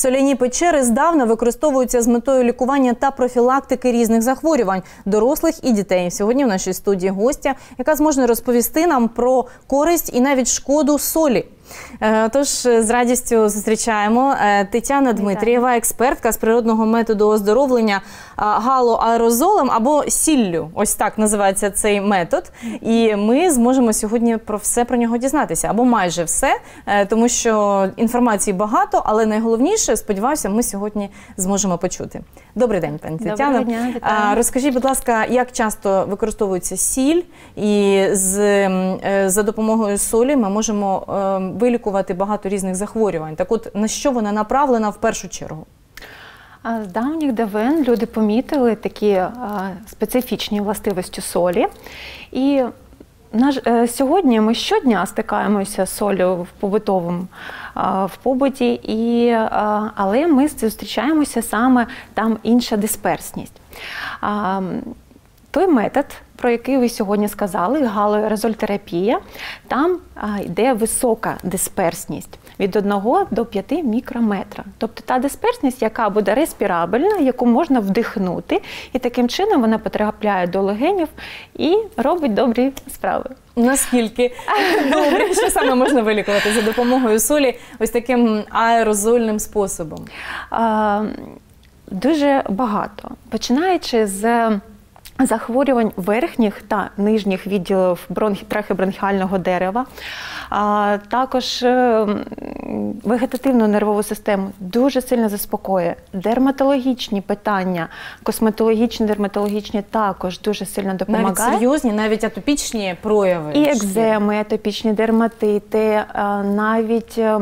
Соляні печери здавна використовуються з метою лікування та профілактики різних захворювань дорослих і дітей. Сьогодні в нашій студії гостя, яка зможе розповісти нам про користь і навіть шкоду солі. Е, Тож е, з радістю зустрічаємо е, Тетяна Дмитрієва, експертка з природного методу оздоровлення галоаерозолем або сіллю. Ось так називається цей метод. І ми зможемо сьогодні про все про нього дізнатися, або майже все, тому що інформації багато, але найголовніше, сподіваюся, ми сьогодні зможемо почути. Добрий день, пані дня, Розкажіть, будь ласка, як часто використовується сіль, і з, за допомогою солі ми можемо е, вилікувати багато різних захворювань. Так от на що вона направлена в першу чергу? З давніх давен люди помітили такі специфічні властивості солі. І е, сьогодні ми щодня стикаємося з солью в побутовому в побуті, і, але ми зустрічаємося саме там інша дисперсність. Той метод, про який ви сьогодні сказали, галоерозольтерапія, там йде висока дисперсність від 1 до 5 мікрометра. Тобто та дисперсність, яка буде респірабельна, яку можна вдихнути, і таким чином вона потрапляє до легенів і робить добрі справи. Наскільки добре, що саме можна вилікувати за допомогою солі ось таким аерозольним способом? А, Дуже багато. Починаючи з захворювань верхніх та нижніх відділів бронх... трахеобронхіального дерева, а також е, вегетативну нервову систему дуже сильно заспокоює. Дерматологічні питання, косметологічні, дерматологічні також дуже сильно допомагають. Навіть серйозні, навіть атопічні прояви. І екземи, атопічні дерматити, е, навіть е,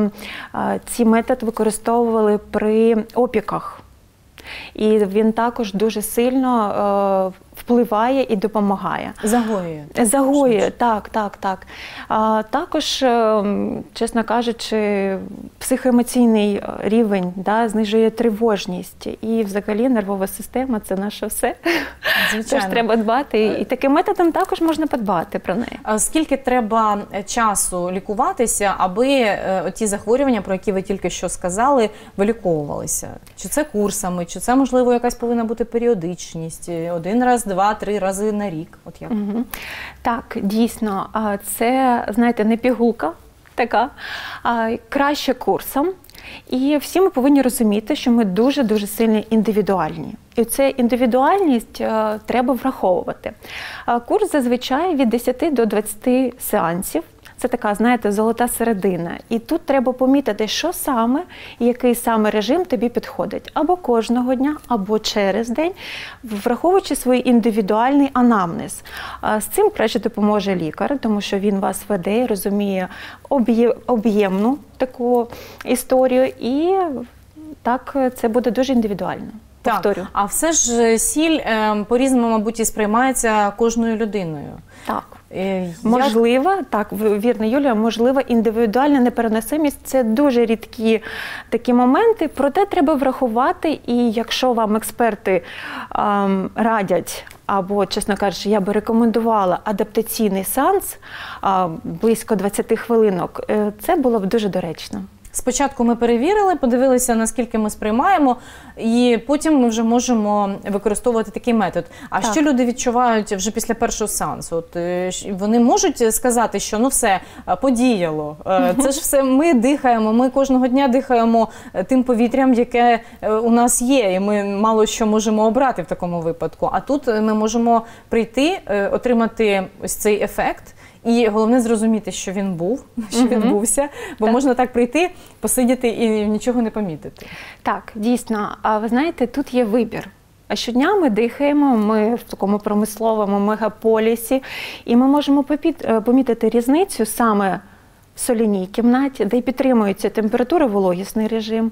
ці метод використовували при опіках. І він також дуже сильно впливає і допомагає. Загоює. Загоює, так, так, так. А, також, е, чесно кажучи, психоемоційний рівень да, знижує тривожність. І взагалі нервова система це наше все. Звичайно. Тож треба дбати. І таким методом також можна подбати про неї. А Скільки треба е, часу лікуватися, аби е, ті захворювання, про які ви тільки що сказали, виліковувалися? Чи це курсами, чи це можливо якась повинна бути періодичність? Е, Один раз, два, три рази на рік? От як? Угу. Так, дійсно, це, знаєте, не пігулка така, а краще курсом. І всі ми повинні розуміти, що ми дуже-дуже сильно індивідуальні. І це індивідуальність треба враховувати. Курс зазвичай від 10 до 20 сеансів. Це така, знаєте, золота середина. І тут треба помітити, що саме який саме режим тобі підходить або кожного дня, або через день, враховуючи свій індивідуальний анамнез. З цим краще допоможе лікар, тому що він вас веде, і розуміє об'ємну таку історію, і так це буде дуже індивідуально. Повторю. А все ж е, сіль е, по-різному, мабуть, і сприймається кожною людиною. Так. Е, Можливо, так, вірно, Юлія, можливо, індивідуальна непереносимість це дуже рідкі такі моменти, проте треба врахувати. І якщо вам експерти ем, радять, або, чесно кажучи, я би рекомендувала адаптаційний сеанс ем, близько 20 хвилинок, е, це було б дуже доречно. Спочатку ми перевірили, подивилися, наскільки ми сприймаємо, і потім ми вже можемо використовувати такий метод. А Так. що люди відчувають вже після першого сеансу? От е, вони можуть сказати, що ну все е, подіяло. Е, Це ж все ми дихаємо. Ми кожного дня дихаємо тим повітрям, яке у нас є, і ми мало що можемо обрати в такому випадку. А тут ми можемо прийти, отримати ось цей ефект. І головне зрозуміти, що він був, що Мгм. відбувся, бо Так. можна так прийти, посидіти і нічого не помітити. Так, дійсно. А ви знаєте, тут є вибір. А щодня ми дихаємо, ми в такому промисловому мегаполісі, і ми можемо е, помітити різницю саме в соляній кімнаті, де підтримується температура, вологісний режим,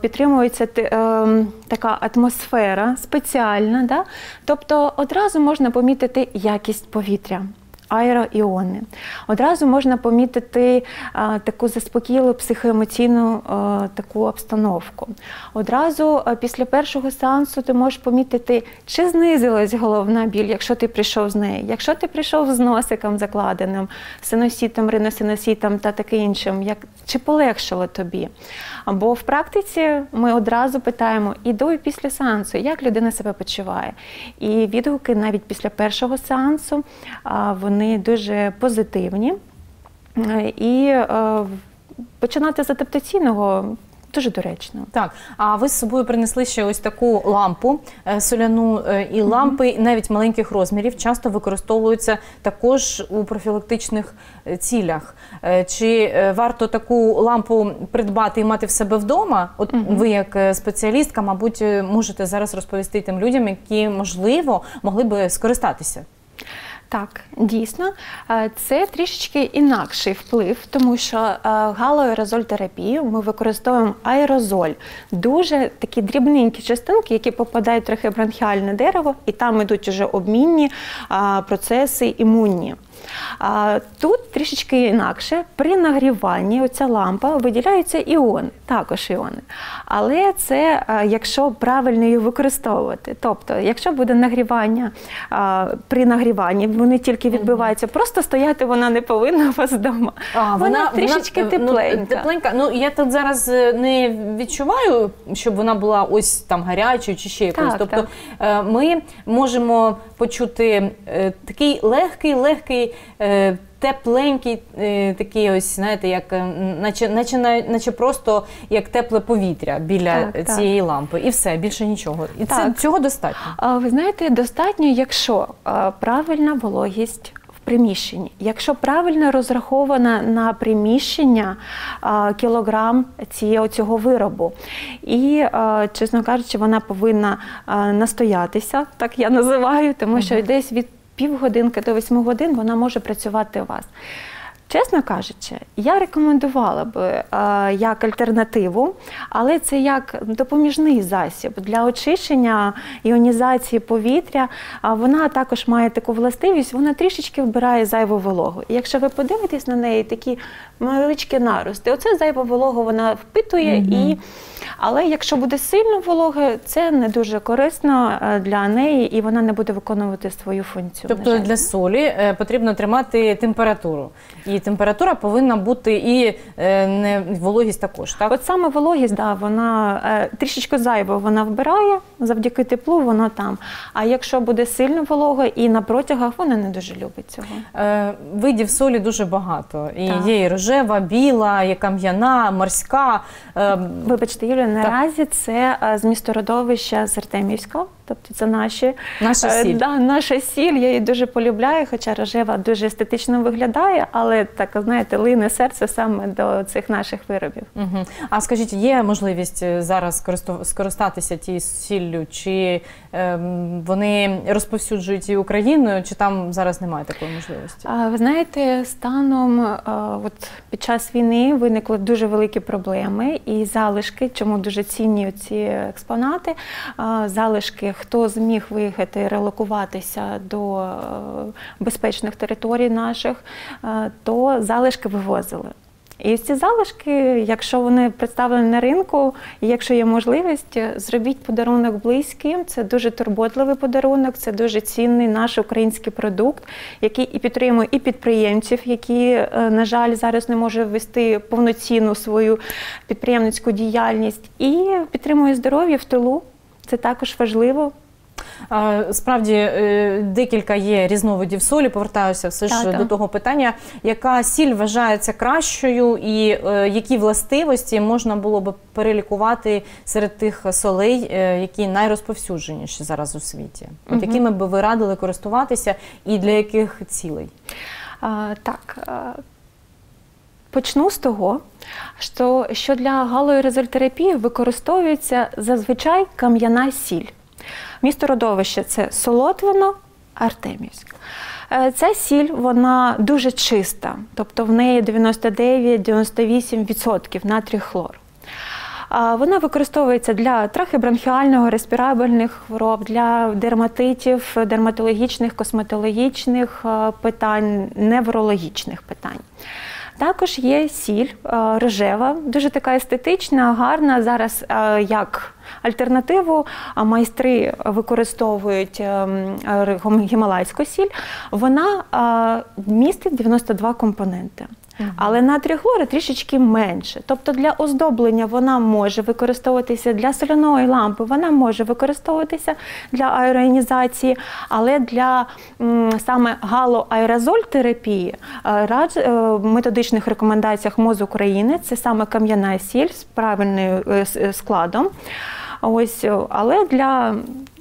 підтримується ем, така атмосфера спеціальна. Да? Тобто одразу можна помітити якість повітря. Аероіони. Одразу можна помітити а, таку заспокійливу психоемоційну а, таку обстановку. Одразу а, після першого сеансу ти можеш помітити, чи знизилась головна біль, якщо ти прийшов з нею. Якщо ти прийшов з носиком закладеним, синосітом, риносиносітом та таке іншим, як, чи полегшило тобі. Бо в практиці ми одразу питаємо і до і після сеансу, як людина себе почуває. І відгуки навіть після першого сеансу вони дуже позитивні. Е, І е, починати з адаптаційного дуже доречно. Так, а ви з собою принесли ще ось таку лампу е, соляну, е, і лампи навіть маленьких розмірів часто використовуються також у профілактичних е, цілях. Чи варто таку лампу придбати і мати в себе вдома? От ви, як спеціалістка, мабуть, можете зараз розповісти тим людям, які можливо могли би скористатися. Так, дійсно, Е, це трішечки інакший вплив, тому що е, галоаерозоль-терапію ми використовуємо аерозоль, дуже такі дрібненькі частинки, які попадають в трахеобронхіальне дерево, і там ідуть уже обмінні процеси імунні. А, Тут трішечки інакше. При нагріванні оця лампа виділяються іони, також іони. Але це а, якщо правильно її використовувати. Тобто, якщо буде нагрівання а, при нагріванні, вони тільки відбиваються, просто стояти вона не повинна у вас вдома. вона, трішечки вона, тепленька. Ну, тепленька. Ну я тут зараз е, не відчуваю, щоб вона була ось там гарячою чи ще якоюсь. Так, тобто так. е, ми можемо почути е, такий легкий, легкий. Е, Тепленький, е, такий ось, знаєте, як е, наче, наче, наче просто як тепле повітря біля Так, так. цієї лампи, і все, більше нічого. І це цього достатньо. А, Ви знаєте, достатньо, якщо а, правильна вологість в приміщенні, якщо правильно розрахована на приміщення а, кілограм цієї, цього виробу. І, а, чесно кажучи, вона повинна а, настоятися, так я називаю, тому що десь від півгодинки до восьми годин вона може працювати у вас. Чесно кажучи, я рекомендувала б е, як альтернативу, але це як допоміжний засіб для очищення іонізації повітря. А вона також має таку властивість, вона трішечки вбирає зайву вологу. І якщо ви подивитесь на неї, такі невеличкі нарости, оце зайву вологу вона впитує і. Але якщо буде сильно вологе, це не дуже корисно е, для неї, і вона не буде виконувати свою функцію. Тобто для солі е, потрібно тримати температуру. І температура повинна бути і е, не вологість також. Так? От саме вологість, да, вона трішечки зайво вона вбирає, завдяки теплу вона там. А якщо буде сильно волого і на протягах, вона не дуже любить цього. Видів солі дуже багато. І Так. є і рожева, біла, є кам'яна, морська. Е, Вибачте, Юлія, наразі це е, з містородовища з Артемівського, тобто це наші Наша е, сіль. Да, наша сіль, я її дуже полюбляю, хоча рожева дуже естетично виглядає, але так, знаєте, лине серце саме до цих наших виробів. Угу. А скажіть, є можливість е, зараз скористатися тією сіллю, чи ем, вони розповсюджують її Україною, чи там зараз немає такої можливості? А, Ви знаєте, станом е, от під час війни виникли дуже великі проблеми і залишки, чому дуже цінні ці експонати. а, Залишки, хто зміг виїхати, релокуватися до е, безпечних територій наших, е, то залишки вивозили. І ці залишки, якщо вони представлені на ринку, і якщо є можливість, зробіть подарунок близьким. Це дуже турботливий подарунок, це дуже цінний наш український продукт, який і підтримує і підприємців, які, е, на жаль, зараз не можуть вести повноцінну свою підприємницьку діяльність, і підтримує здоров'я в тилу. Це також важливо. Справді е, декілька є різновидів солі. Повертаюся все ж Так, до того питання, яка сіль вважається кращою, і е, які властивості можна було би перелікувати серед тих солей, е, які найрозповсюдженіші зараз у світі? От якими би ви радили користуватися, і для яких цілей? А, так. Почну з того, що, для галоерозольтерапії використовується зазвичай кам'яна сіль. Місто родовище це Солотвино, Артемівськ. Е, Ця сіль вона дуже чиста, тобто в неї 99-98% натрій хлор. Вона використовується для трахебронхіального, респірабельних хвороб, для дерматитів, дерматологічних, косметологічних е, питань, неврологічних питань. Також є сіль е, рожева, дуже така естетична, гарна. Зараз е, як альтернативу майстри використовують ем, е, гімалайську сіль. Вона містить 92 компоненти. Але натрій хлору трішечки менше. Тобто для оздоблення вона може використовуватися для соляної лампи, вона може використовуватися для аероінізації, але для саме галоаерозоль терапії е, е, в методичних рекомендаціях МОЗ України це саме кам'яна сіль з правильним е, складом. Ось, але для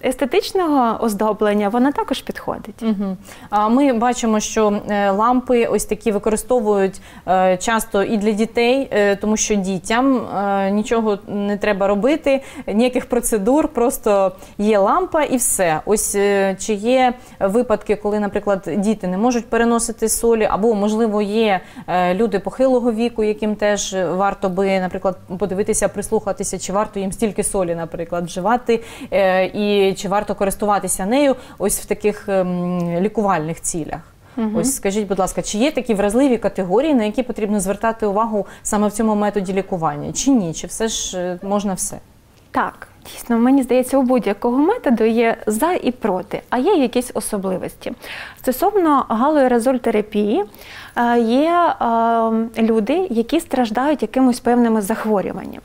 естетичного оздоблення вона також підходить. Мгм. А ми бачимо, що е, лампи ось такі використовують е, часто і для дітей, е, тому що дітям нічого не треба робити, ніяких процедур, просто є лампа і все. Ось чи є випадки, коли, наприклад, діти не можуть переносити солі, або можливо є люди похилого віку, яким теж варто би, наприклад, подивитися, прислухатися, чи варто їм стільки солі, наприклад, вживати, е, і чи варто користуватися нею ось в таких ем, лікувальних цілях. Ось скажіть, будь ласка, чи є такі вразливі категорії, на які потрібно звертати увагу саме в цьому методі лікування? Чи ні? Чи все ж е, можна все? Так, дійсно, мені здається, у будь-якого методу є за і проти, а є якісь особливості. Стосовно галоерозольтерапії, е, є е, люди, які страждають якимось певними захворюваннями.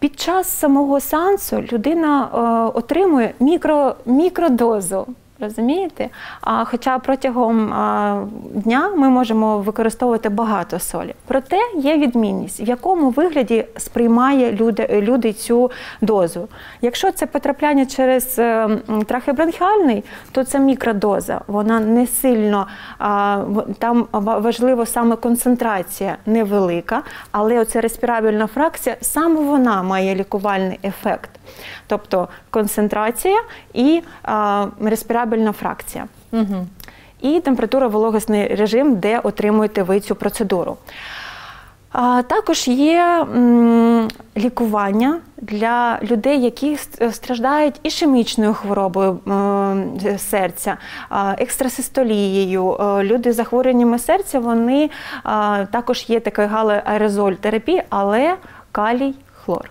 Під час самого сеансу людина е, отримує мікро, мікродозу. Розумієте? А хоча протягом а, дня ми можемо використовувати багато солі. Проте є відмінність, в якому вигляді сприймає люди, люди цю дозу. Якщо це потрапляння через е, м, трахеобронхіальний, то це мікродоза. Вона не сильно а, там важливо саме концентрація невелика, але оця респірабельна фракція саме вона має лікувальний ефект. Тобто концентрація і а, респірабельна фракція. Угу. І температура вологісний режим, де отримуєте ви цю процедуру. А також є м, лікування для людей, які ст- страждають ішемічною хворобою м, серця, а, екстрасистолією. Е, Люди з захворюваннями серця, вони а, також є така галоаерозоль терапії, але калій хлор.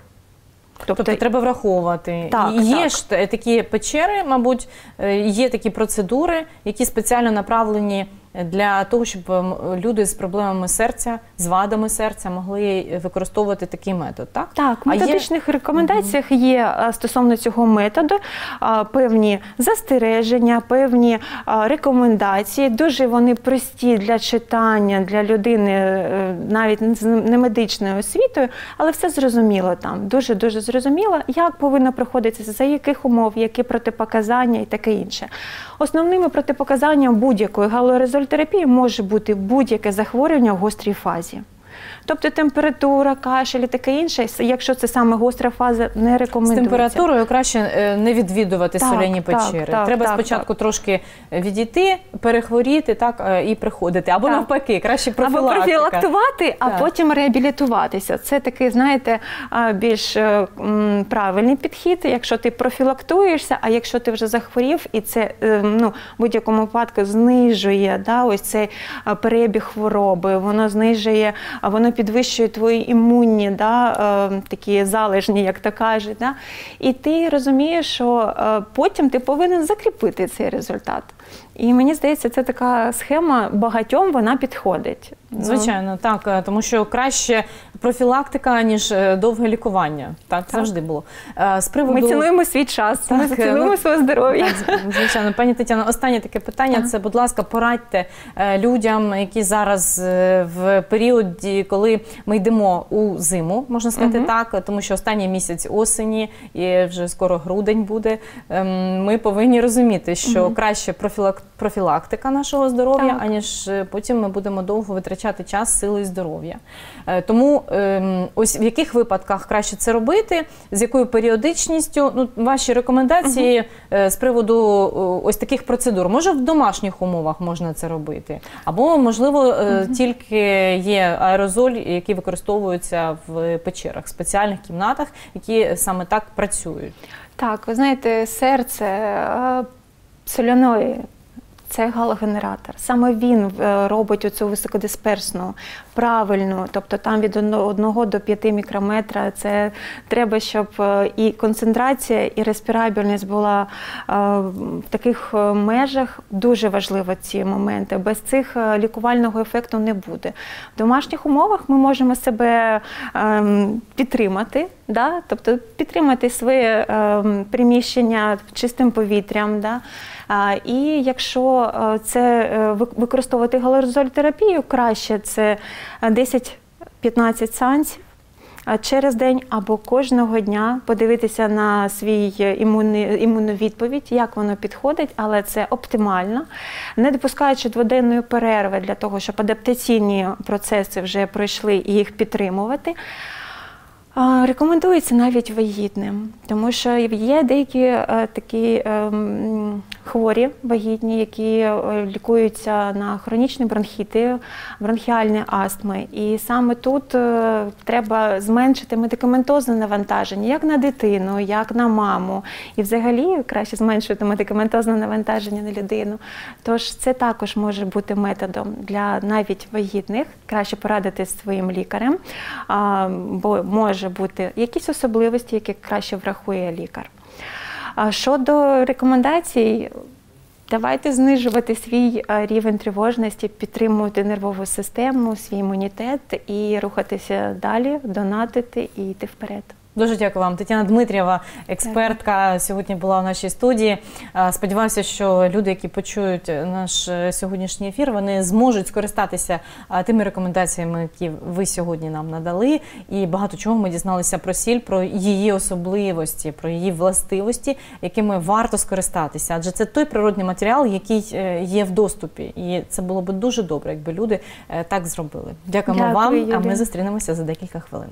Тобто, треба враховувати. Так, є так. ж такі печери, мабуть, е, є такі процедури, які спеціально направлені для того, щоб люди з проблемами серця, з вадами серця могли використовувати такий метод. Так, Так, в А є- рекомендаціях є стосовно цього методу певні застереження, певні рекомендації. Дуже вони прості для читання для людини, е, навіть з немедичною освітою, але все зрозуміло там. Дуже дуже зрозуміло, як повинно проходитися, за яких умов, які протипоказання і таке інше. Основними протипоказаннями будь-якої галоерозольтерапії може бути будь-яке захворювання в гострій фазі. Тобто температура, кашель і таке інше, якщо це саме гостра фаза, не З температурою краще е, не відвідувати Так, соляні так, печери. так, Треба так, спочатку трошки відійти, перехворіти, так е, і приходити. Або Так. навпаки, краще Або профілактувати, а Так. потім реабілітуватися. Це такий, знаєте, більш е, правильний підхід, якщо ти профілактуєшся, а якщо ти вже захворів, і це ну, в будь-якому випадку знижує да, ось цей перебіг хвороби, воно знижує, воно підвищує твої імунні, да, е, такі залежні, як то кажуть. Да? І ти розумієш, що е, потім ти повинен закріпити цей результат. І мені здається, це така схема багатьом вона підходить. Ну, Звичайно, так, е, тому що краще профілактика, ніж е, довге лікування. Так, завжди було. Е, З приводу... Ми цінуємо свій час, ми цінуємо ну, своє здоров'я. Так, звичайно, пані Тетяно, останнє таке питання. Це, будь ласка, порадьте людям, які зараз в періоді, коли ми йдемо у зиму, можна сказати так, тому що останній місяць осені і вже скоро грудень буде. ем, Ми повинні розуміти, що краще профілак- профілактика нашого здоров'я, Так. аніж потім ми будемо довго витрачати час, сили і здоров'я. Е, Тому ем, ось в яких випадках краще це робити, з якою періодичністю, ну ваші рекомендації е, з приводу ось таких процедур. Може, в домашніх умовах можна це робити, або можливо е, тільки є аерозоль, який використовується в печерах, спеціальних кімнатах, які саме так працюють. Так, ви знаєте, серце е, соляної це галогенератор. Саме він е, робить оцю високодисперсну, правильну, тобто там від 1 до 5 мікрометра. Це треба, щоб е, і концентрація, і респірабельність була е, в таких е, межах. Дуже важливо ці моменти. Без цих лікувального ефекту не буде. В домашніх умовах ми можемо себе ем, підтримати, да? тобто підтримати своє ем, приміщення чистим повітрям. Да? І якщо це вик- використовувати галерозольтерапію, краще це 10-15 сеансів через день або кожного дня подивитися на свій імунний, імунну відповідь, як воно підходить, але це оптимально, не допускаючи дводенної перерви для того, щоб адаптаційні процеси вже пройшли і їх підтримувати. Рекомендується навіть вагітним, тому що є деякі е, такі ем, хворі вагітні, які е, лікуються на хронічні бронхіти, бронхіальні астми. І саме тут е, треба зменшити медикаментозне навантаження як на дитину, як на маму. І взагалі краще зменшувати медикаментозне навантаження на людину. Тож це також може бути методом для навіть вагітних. Краще порадити своїм лікарем, бо може бути якісь особливості, які краще врахує лікар. А щодо рекомендацій, давайте знижувати свій е, рівень тривожності, підтримувати нервову систему, свій імунітет і рухатися далі, донатити і йти вперед. Дуже дякую вам. Тетяна Дмитрієва, експертка, сьогодні була в нашій студії. Сподіваюся, що люди, які почують наш е, сьогоднішній ефір, вони зможуть скористатися тими рекомендаціями, які ви сьогодні нам надали. І багато чого ми дізналися про сіль, про її особливості, про її властивості, якими варто скористатися. Адже це той природний матеріал, який е, є в доступі. І це було б дуже добре, якби люди е, так зробили. Дякуємо Дякую, вам. А ми зустрінемося за декілька хвилин.